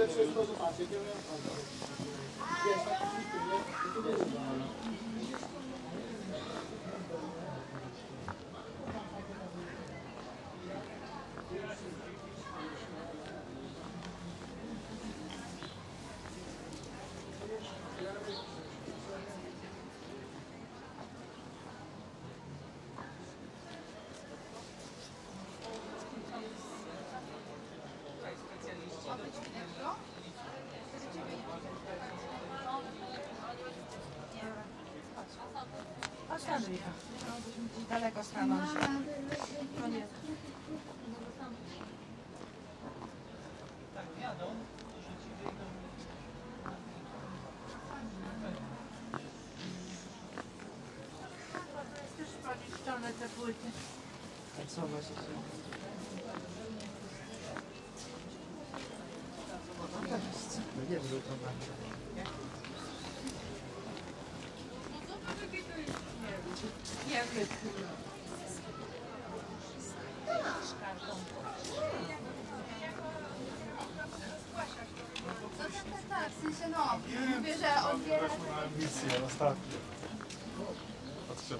Thank you. Daleko stanąć. No nie. Też wchodzić w stronę te płyty. Co właśnie się... No wiem, że to. Nie wiem. Tak, w sensie no, mówię, że odbiera Weszło na emisję ostatnio. A co się?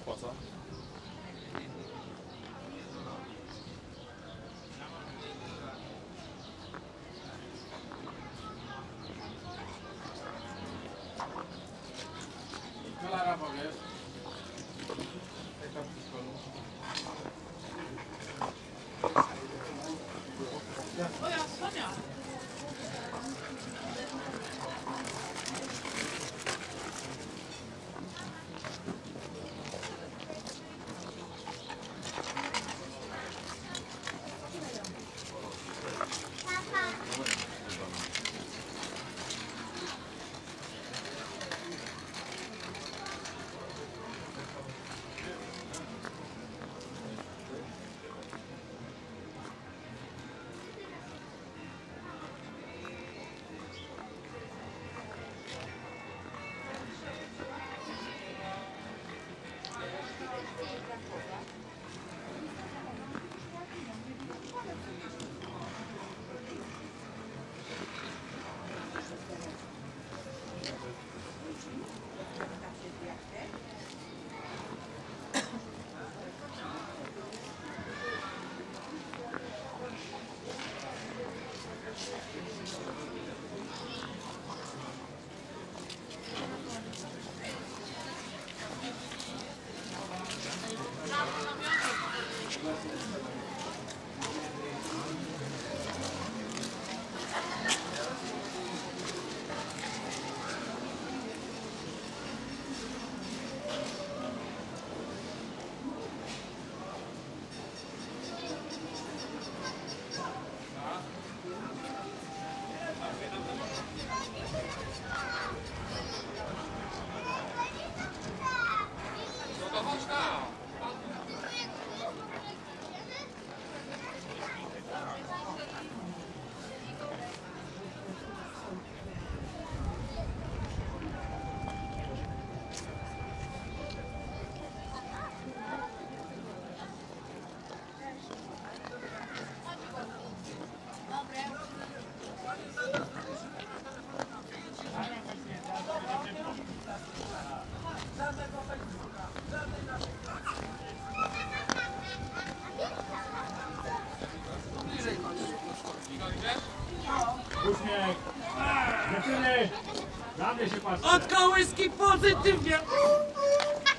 Od kołyski pozytywnie!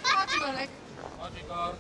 Chodź. Chodź Igor.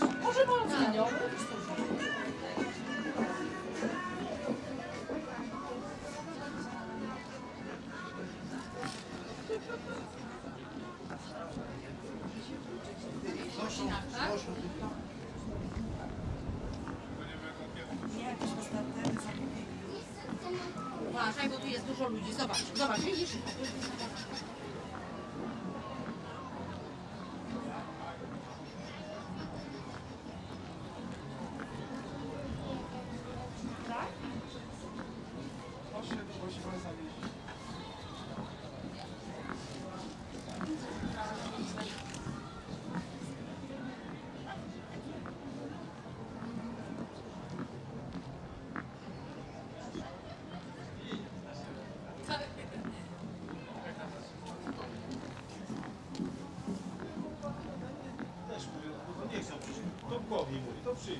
Może ostatnie zamówienie. Uważaj, bo tu jest dużo ludzi. Zobacz, zobacz, widzisz? Głowie mówi, to. Dokończy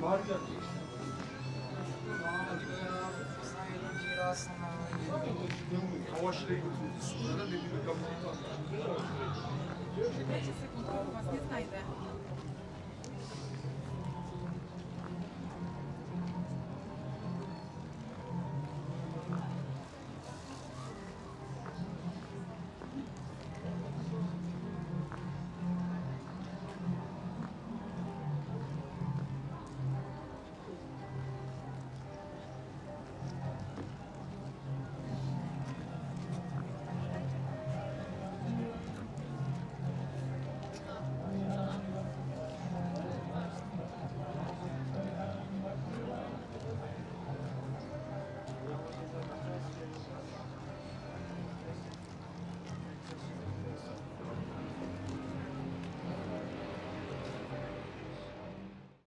Marka. Hoş rengi tutuldu. Sonra dediğimde kapıyı tutuldu. Şu 5 sekund olmaz. Ne sayıda?